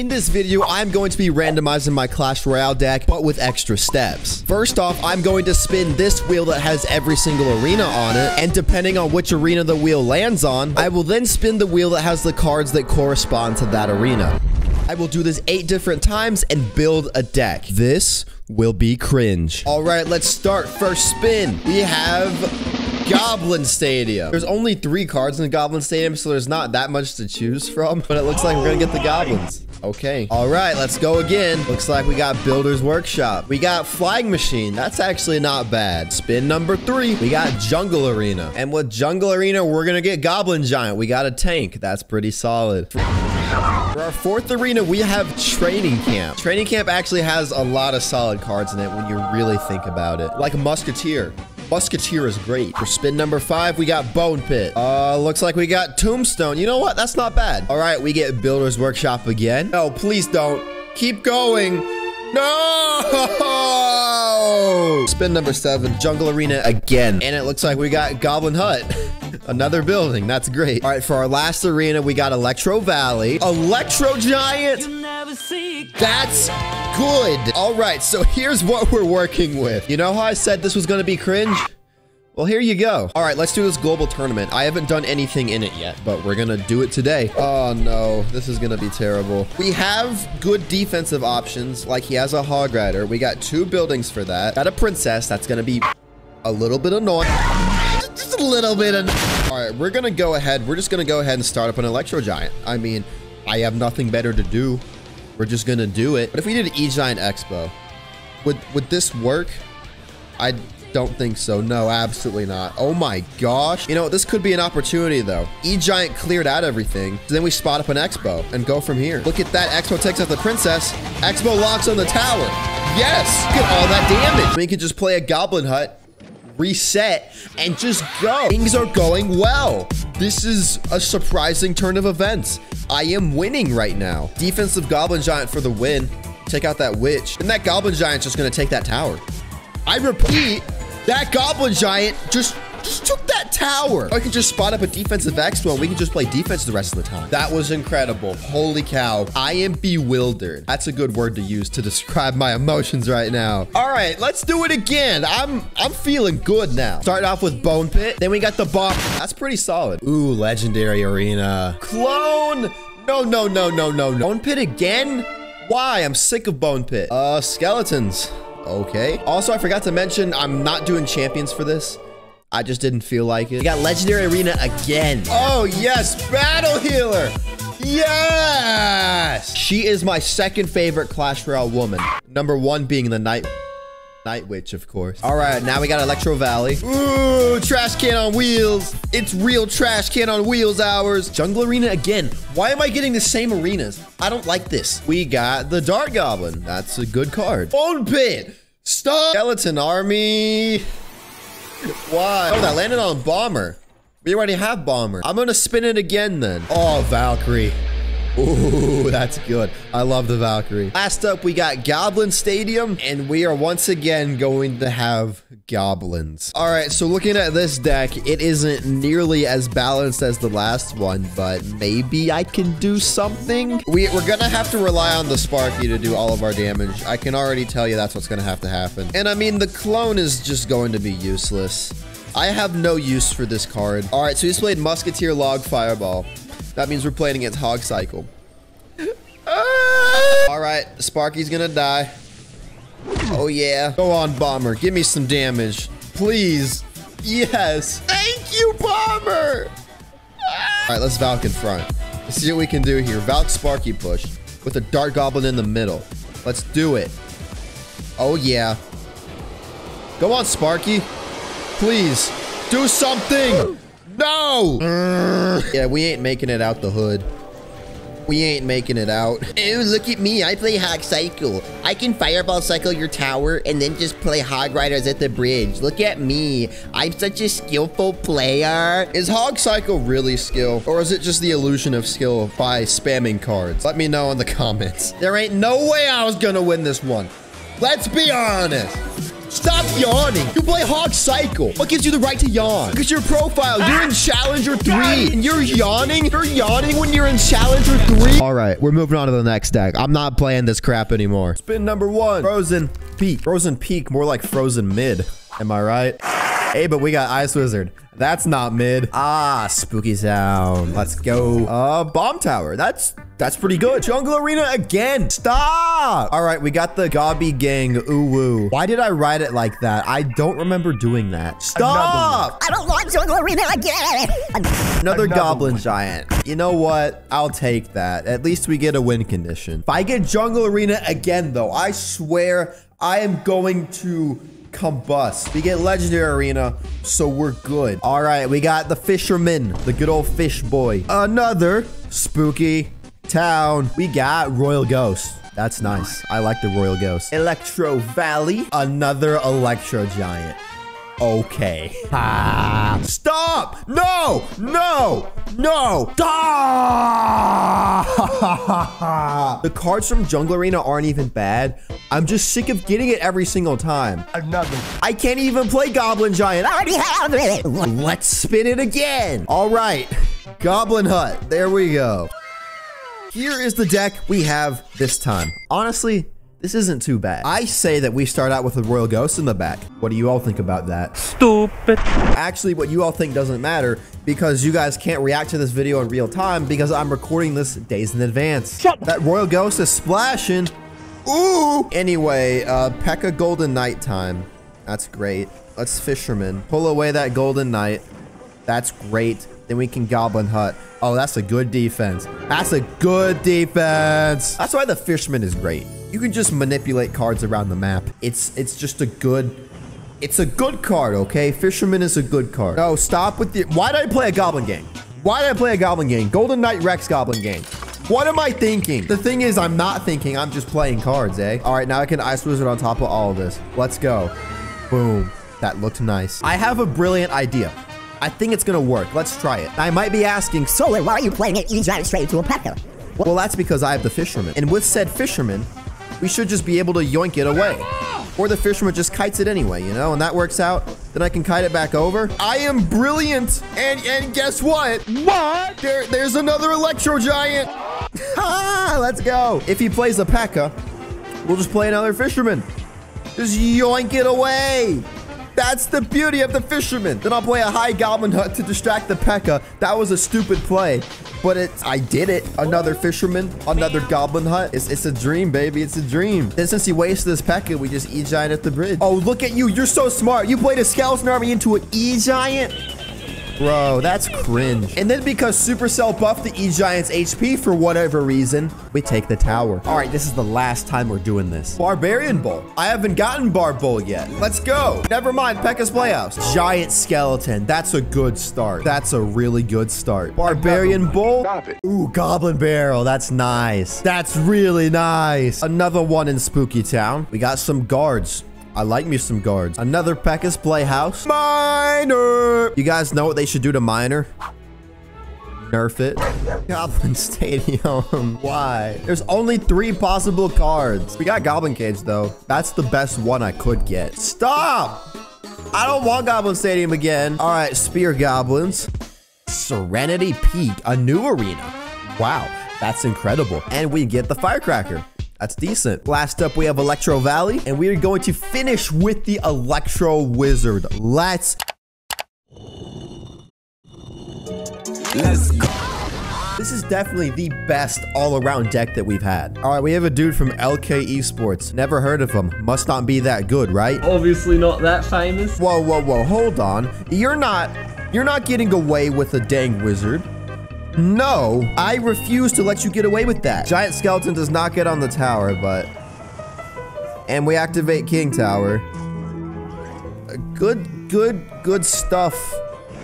In this video, I'm going to be randomizing my Clash Royale deck, but with extra steps. First off, I'm going to spin this wheel that has every single arena on it, and depending on which arena the wheel lands on, I will then spin the wheel that has the cards that correspond to that arena. I will do this eight different times and build a deck. This will be cringe. All right, let's start. First spin. We have Goblin Stadium. There's only three cards in the Goblin Stadium, so there's not that much to choose from, but it looks like we're gonna get the Goblins. Okay. All right, let's go again. Looks like we got Builder's Workshop. We got Flying Machine. That's actually not bad. Spin number three. We got Jungle Arena. And with Jungle Arena, we're going to get Goblin Giant. We got a tank. That's pretty solid. For our fourth arena, we have Training Camp. Training Camp actually has a lot of solid cards in it when you really think about it. Like a Musketeer. Musketeer is great. For spin number five, we got Bone Pit. Uh, looks like we got Tombstone. You know what? That's not bad. All right, we get Builder's Workshop again. No, please don't. Keep going. No! Spin number seven, Jungle Arena again. And it looks like we got Goblin Hut. Another building. That's great. All right, for our last arena, we got Electro Valley. Electro Giant. That's good. All right, so here's what we're working with. You know how I said this was going to be cringe? Well, here you go. All right, let's do this global tournament. I haven't done anything in it yet, but we're going to do it today. Oh, no. This is going to be terrible. We have good defensive options, like he has a Hog Rider. We got two buildings for that. Got a Princess. That's going to be a little bit annoying. Just a little bit annoying. All right, we're going to go ahead. We're just going to go ahead and start up an Electro Giant. I mean, I have nothing better to do. We're just to do it. But if we did an E-Giant X-Bow, would, would this work? I don't think so. No, absolutely not. Oh my gosh. You know, this could be an opportunity though. E-Giant cleared out everything. So then we spot up an X-Bow and go from here. Look at that. X-Bow takes out the Princess. X-Bow locks on the tower. Yes. Look at all that damage. We can just play a Goblin Hut, reset, and just go. Things are going well. This is a surprising turn of events. I am winning right now. Defensive Goblin Giant for the win. Take out that Witch. And that Goblin Giant's just going to take that tower. I repeat, that Goblin Giant just that tower. I can just spot up a defensive X-Bow and we can just play defense the rest of the time. That was incredible. Holy cow. I am bewildered. That's a good word to use to describe my emotions right now. All right, let's do it again. I'm I'm feeling good now. Start off with Bone Pit. Then we got the bomb. That's pretty solid. Ooh, Legendary Arena. Clone. No, no, no, no, no, no. Bone Pit again? Why? I'm sick of Bone Pit. Uh, Skeletons. Okay. Also, I forgot to mention, I'm not doing champions for this. I just didn't feel like it. We got Legendary Arena again. Oh, yes. Battle Healer. Yes. She is my second favorite Clash Royale woman. Number one being the Night... Night Witch, of course. All right, now we got Electro Valley. Ooh, trash can on wheels. It's real trash can on wheels hours. Jungle Arena again. Why am I getting the same arenas? I don't like this. We got the Dart Goblin. That's a good card. Bone Pit. Stop. Skeleton Army. Why? Oh, that landed on Bomber. We already have Bomber. I'm to spin it again then. Oh, Valkyrie. Ooh, that's good. I love the Valkyrie. Last up, we got Goblin Stadium, and we are once again going to have goblins. All right, so looking at this deck, it isn't nearly as balanced as the last one, but maybe I can do something. We, we're going to have to rely on the Sparky to do all of our damage. I can already tell you that's what's to have to happen. And I mean, the clone is just going to be useless. I have no use for this card. All right, so he's played Musketeer Log Fireball. That means we're playing against Hog Cycle. Ah! All right, Sparky's gonna die. Oh yeah. Go on, Bomber. Give me some damage. Please. Yes. Thank you, Bomber. All right, let's Valk in front. Let's see what we can do here. Valk Sparky push with a Dart Goblin in the middle. Let's do it. Oh yeah. Go on, Sparky. Please. Do something. No! yeah, we ain't making it out the hood. We ain't making it out. Oh, look at me. I play Hog Cycle. I can Fireball Cycle your tower and then just play Hog Riders at the bridge. Look at me. I'm such a skillful player. Is Hog Cycle really skill? Or is it just the illusion of skill by spamming cards? Let me know in the comments. There ain't no way I was gonna win this one. Let's be honest. Stop yawning. You play Hog Cycle. What gives you the right to yawn? Because your profile, you're in Challenger 3. And you're yawning? You're yawning when you're in Challenger 3? All right, we're moving on to the next deck. I'm not playing this crap anymore. Spin number one. Frozen Peak. Frozen Peak, more like Frozen Mid. Am I right? Hey, but we got Ice Wizard. That's not mid. Ah, spooky sound. Let's go. Uh, bomb tower. That's that's pretty good. Jungle Arena again. Stop. All right, we got the Gobby Gang. Ooh woo. Why did I write it like that? I don't remember doing that. Stop. I don't want Jungle Arena again. Another, Another Goblin one. Giant. You know what? I'll take that. At least we get a win condition. If I get Jungle Arena again, though, I swear I am going to combust. We get Legendary Arena, so we're good. All right, we got the Fisherman, the good old fish boy. Another spooky town. We got Royal Ghost. That's nice. I like the Royal Ghost. Electro Valley, another Electro Giant. Okay. Ah. Stop! No! No! No! Stop! the cards from Jungle Arena aren't even bad. I'm just sick of getting it every single time. Another. I can't even play Goblin Giant. I already have it. Let's spin it again. All right. Goblin Hut. There we go. Here is the deck we have this time. Honestly, this isn't too bad. I say that we start out with a Royal Ghost in the back. What do you all think about that? Stupid. Actually, what you all think doesn't matter because you guys can't react to this video in real time because I'm recording this days in advance. Shut that Royal Ghost is splashing. Ooh! Anyway, uh, P.E.K.K.A. Golden Knight time. That's great. Let's Fisherman. Pull away that Golden Knight. That's great. Then we can Goblin Hut. Oh, that's a good defense. That's a good defense. That's why the Fisherman is great. You can just manipulate cards around the map. It's it's just a good it's a good card, okay? Fisherman is a good card. No, stop with the why did I play a Goblin Gang? Why did I play a Goblin Gang? Golden Knight Rex Goblin Gang. What am I thinking? The thing is, I'm not thinking. I'm just playing cards, eh? All right, now I can Ice Wizard on top of all of this. Let's go. Boom. That looked nice. I have a brilliant idea. I think it's gonna work. Let's try it. I might be asking, Solar, why are you playing it easy straight into a P.E.K.K.A.? Well, that's because I have the Fisherman. And with said Fisherman, we should just be able to yoink it away. Or the fisherman just kites it anyway, you know, and that works out. Then I can kite it back over. I am brilliant. And and guess what? What? There, there's another Electro Giant. ha! Let's go. If he plays a P.E.K.K.A., we'll just play another fisherman. Just yoink it away. That's the beauty of the fisherman. Then I'll play a high goblin hut to distract the P.E.K.K.A. That was a stupid play, but it I did it. Another fisherman, another goblin hut. It's, it's a dream, baby. It's a dream. Then since he wasted this P.E.K.K.A., we just E-Giant at the bridge. Oh, look at you. You're so smart. You played a skeleton army into an E-Giant? Bro, that's cringe. And then because Supercell buffed the E-Giant's HP for whatever reason, we take the tower. All right, this is the last time we're doing this. Barbarian Bull. I haven't gotten Bar Bull yet. Let's go. Never mind, P.E.K.K.A.'s Playhouse. Giant Skeleton. That's a good start. That's a really good start. Barbarian Bull. Stop it. Ooh, Goblin Barrel. That's nice. That's really nice. Another one in Spooky Town. We got some guards. I like me some guards. Another P.E.K.K.A.'s Playhouse. Miner! You guys know what they should do to Miner? Nerf it. Goblin Stadium. Why? There's only three possible cards. We got Goblin Cage, though. That's the best one I could get. Stop! I don't want Goblin Stadium again. All right, Spear Goblins. Serenity Peak, a new arena. Wow, that's incredible. And we get the Firecracker. That's decent. Last up, we have Electro Valley, and we are going to finish with the Electro Wizard. Let's... Let's go. This is definitely the best all-around deck that we've had. All right, we have a dude from LK Esports. Never heard of him. Must not be that good, right? Obviously not that famous. Whoa, whoa, whoa. Hold on. You're not... You're not getting away with a dang wizard. No, I refuse to let you get away with that. Giant skeleton does not get on the tower, but... And we activate King Tower. Good, good, good stuff,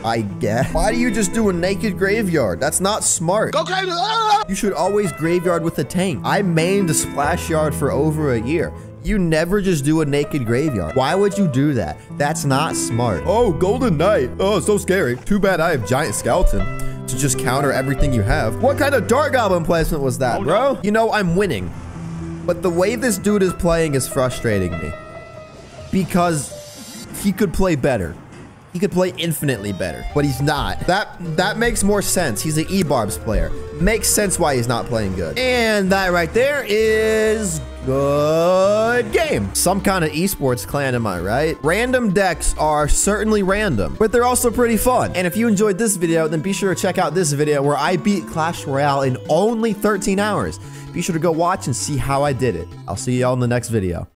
I guess. Why do you just do a naked graveyard? That's not smart. Go! Ah! You should always graveyard with a tank. I mained a splash yard for over a year. You never just do a naked graveyard. Why would you do that? That's not smart. Oh, Golden Knight. Oh, so scary. Too bad I have Giant Skeleton to just counter everything you have. What kind of Dart Goblin placement was that, bro? You know, I'm winning. But the way this dude is playing is frustrating me. because he could play better. He could play infinitely better, but he's not. That that makes more sense. He's an E-Barbs player. Makes sense why he's not playing good. And that right there is good game. Some kind of esports clan, am I right? Random decks are certainly random, but they're also pretty fun. And if you enjoyed this video, then be sure to check out this video where I beat Clash Royale in only 13 hours. Be sure to go watch and see how I did it. I'll see y'all in the next video.